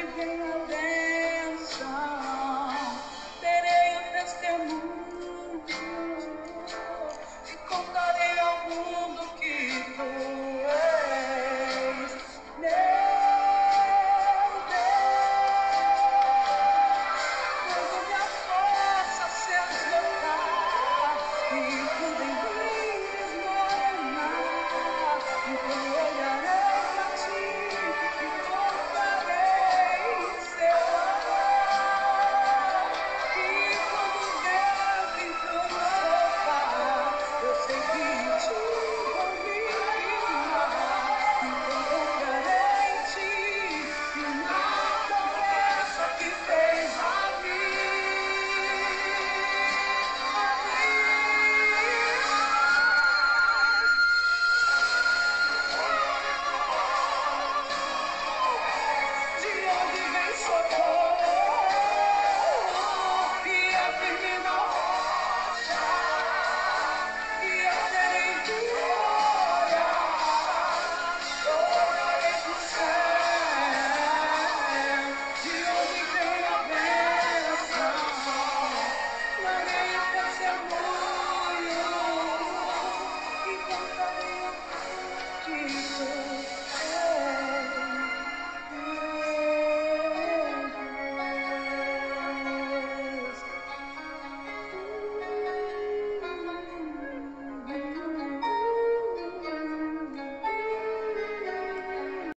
everything okay?